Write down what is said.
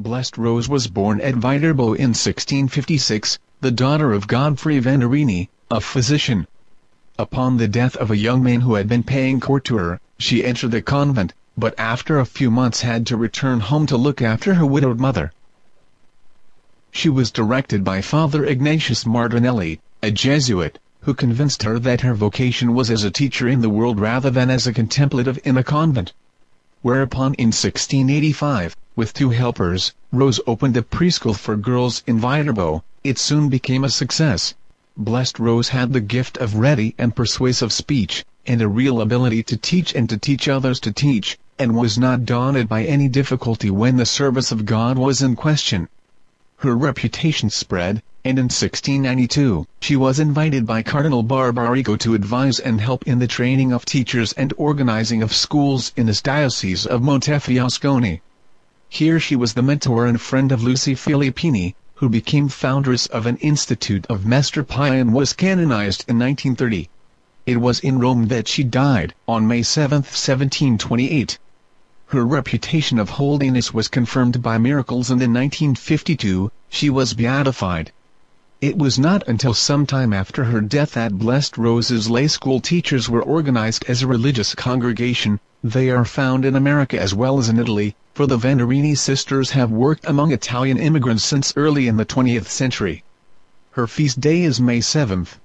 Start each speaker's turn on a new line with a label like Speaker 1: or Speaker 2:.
Speaker 1: Blessed Rose was born at Viterbo in 1656, the daughter of Godfrey Venerini, a physician. Upon the death of a young man who had been paying court to her, she entered the convent, but after a few months had to return home to look after her widowed mother. She was directed by Father Ignatius Martinelli, a Jesuit, who convinced her that her vocation was as a teacher in the world rather than as a contemplative in a convent. Whereupon in 1685, with two helpers, Rose opened a preschool for girls in Viterbo. It soon became a success. Blessed Rose had the gift of ready and persuasive speech, and a real ability to teach and to teach others to teach, and was not daunted by any difficulty when the service of God was in question. Her reputation spread, and in 1692, she was invited by Cardinal Barbarigo to advise and help in the training of teachers and organizing of schools in his diocese of Montefiascone. Here she was the mentor and friend of Lucy Filippini, who became foundress of an institute of Maestre Pie and was canonized in 1930. It was in Rome that she died, on May 7, 1728. Her reputation of holiness was confirmed by miracles and in 1952, she was beatified. It was not until some time after her death that Blessed Rose's lay school teachers were organized as a religious congregation, they are found in America as well as in Italy, for the Venerini sisters have worked among Italian immigrants since early in the 20th century. Her feast day is May 7th.